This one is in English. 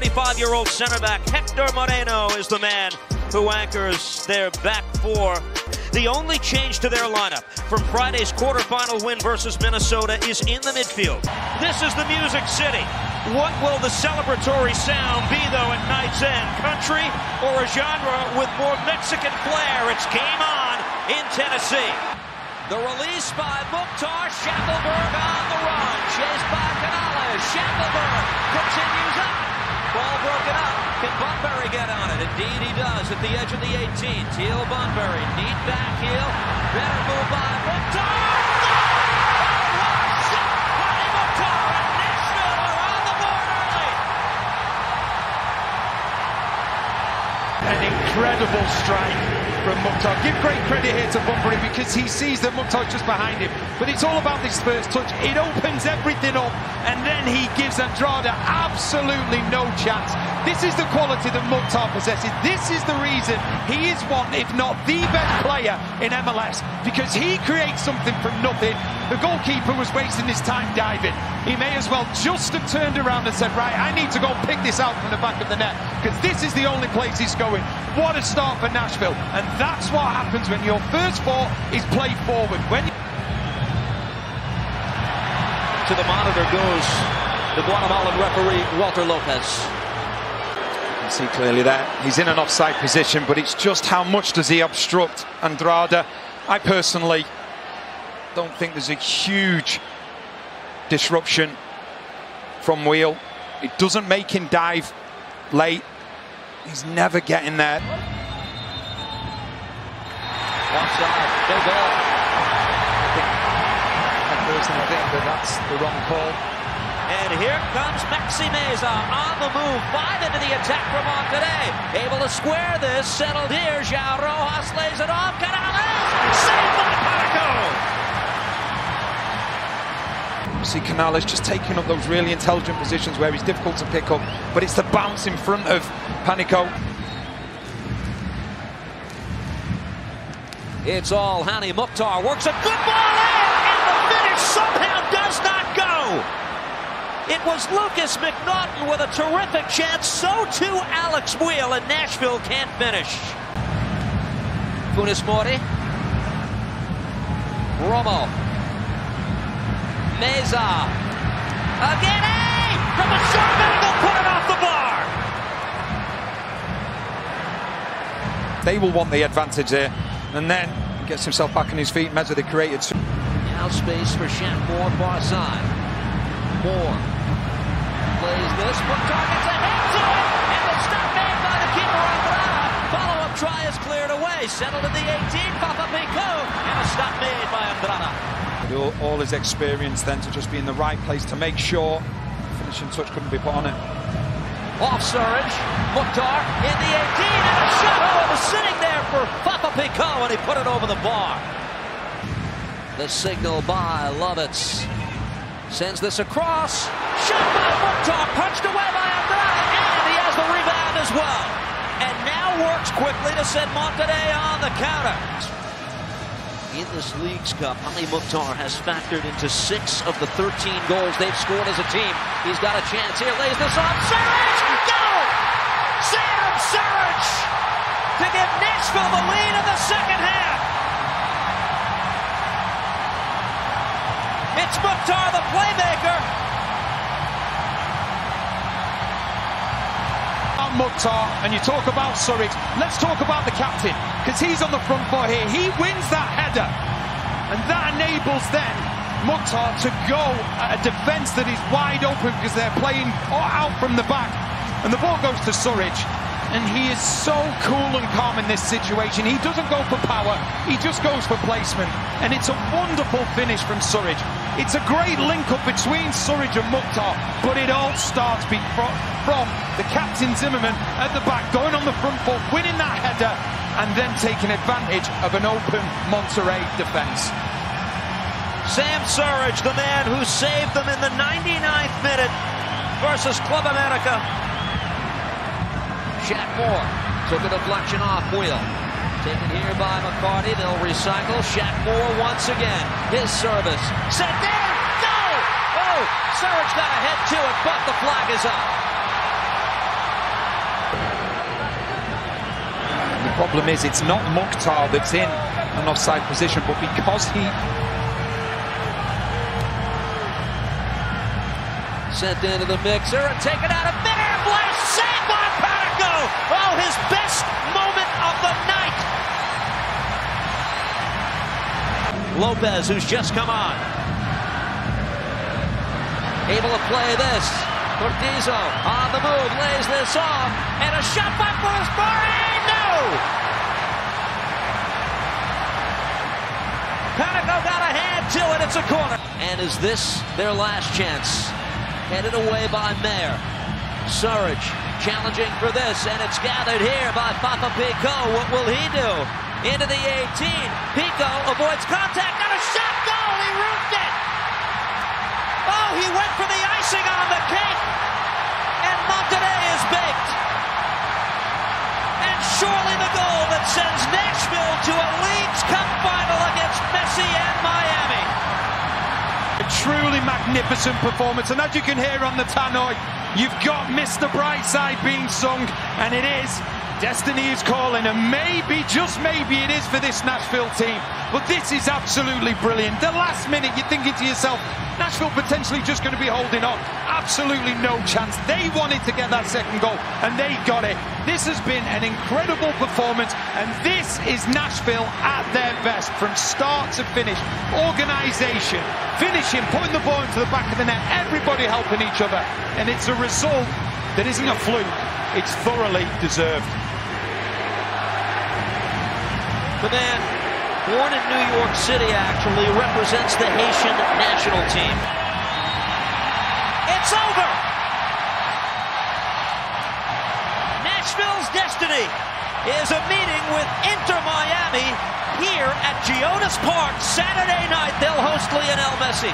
35-year-old center back Hector Moreno is the man who anchors their back four. The only change to their lineup from Friday's quarterfinal win versus Minnesota is in the midfield. This is the Music City. What will the celebratory sound be, though, at night's end? Country or a genre with more Mexican flair? It's game on in Tennessee. The release by Mukhtar Shaffelburg on the run. Chased by Indeed he does at the edge of the 18. Teal Bunbury. Neat back heel. Better move by Mukhtar. An incredible strike from Mukhtar. Give great credit here to Bunbury because he sees that Mukhtar's just behind him. But it's all about this first touch. It opens everything up and then he gives Andrada absolutely no chance. This is the quality that Mukhtar possesses. This is the reason he is one, if not the best player in MLS because he creates something from nothing. The goalkeeper was wasting his time diving. He may as well just have turned around and said, right, I need to go pick this out from the back of the net because this is the only place he's going. What a start for Nashville. And that's what happens when your first ball is played forward. When To the monitor goes the Guatemalan referee, Walter Lopez. See clearly there, he's in an offside position, but it's just how much does he obstruct Andrada. I personally don't think there's a huge disruption from Muyl. It doesn't make him dive late. He's never getting there. Offside. I personally think that that's the wrong call. And here comes Maxi Meza on the move. Five into the attack from on today. Able to square this. Settled here. João Rojas lays it off. Canales. Saved by Panicco. See Canales just taking up those really intelligent positions where he's difficult to pick up. But it's the bounce in front of Panicco. It's all Hany Mukhtar. Works a good ball in. And the finish somehow does not go. It was Lukas MacNaughton with a terrific chance. So too Alex Muyl, and Nashville can't finish. Funes Mori. Romo. Meza. Again, A! From the short angle, put it off the bar. They will want the advantage there. And then he gets himself back on his feet. Meza, they created. Now space for Shaq Moore, far side. Moore plays this, but targets ahead to it, and the stop made by the keeper Andrada. Follow-up try is cleared away, settled in the 18, Fafà Picault, and a stop made by Andrada. All, all his experience then to just be in the right place to make sure the finishing touch couldn't be put on it. Off Surridge, Mukhtar in the 18, and a shot. Oh, it was sitting there for Fafà Picault, and he put it over the bar. The signal by Lovitz. Sends this across. Shot by Mukhtar, punched away by Andrada, and he has the rebound as well. And now works quickly to send Monterrey on the counter. In this League's Cup, Hany Mukhtar has factored into six of the 13 goals they've scored as a team. He's got a chance here, lays this off. Surridge! Goal! Sam Surridge! To give Nashville the lead in the second It's Mukhtar, the playmaker. Mukhtar, and you talk about Surridge. Let's talk about the captain, because he's on the front foot here. He wins that header, and that enables then Mukhtar to go at a defence that is wide open because they're playing out from the back. And the ball goes to Surridge. And he is so cool and calm in this situation. He doesn't go for power, he just goes for placement. And it's a wonderful finish from Surridge. It's a great link up between Surridge and Mukhtar, but it all starts from the captain Zimmerman at the back, going on the front foot, winning that header, and then taking advantage of an open Monterrey defence. Sam Surridge, the man who saved them in the 99th minute versus Club America. Shaq Moore took a deflection off Muyl. Taken here by McCarty. They'll recycle. Shaq Moore once again. His service. Set there. Go. Oh, Serge got ahead to it, but the flag is up. The problem is it's not Mukhtar that's in an offside position, but because he... Sent into the mixer and taken out of midair. Blast saved on. Panicco. Oh, his best moment of the night. Lopez, who's just come on, able to play this. Cortizo on the move, lays this off, and a shot by Forrest Barre. No! Panicco got a hand to it. It's a corner. And is this their last chance? Headed away by Maher. Surridge challenging for this, and it's gathered here by Fafà Picault. What will he do? Into the 18. Picault avoids contact. Got a shot goal. He roofed it. Oh, he went for the icing on the cake. And Monterrey is baked. And surely the goal that sends Nashville to a Leagues Cup final against Messi and Miami. A truly magnificent performance, and as you can hear on the tannoy, you've got Mr. Brightside being sung, and it is Destiny is calling, and maybe, just maybe, it is for this Nashville team. But this is absolutely brilliant. The last minute, you're thinking to yourself, Nashville potentially just going to be holding on. Absolutely no chance. They wanted to get that second goal, and they got it. This has been an incredible performance, and this is Nashville at their best from start to finish. Organisation, finishing, putting the ball into the back of the net, everybody helping each other, and it's a result that isn't a fluke. It's thoroughly deserved. The man, born in New York City, actually represents the Haitian national team. It's over! Nashville's destiny is a meeting with Inter Miami here at Geodis Park Saturday night. They'll host Lionel Messi.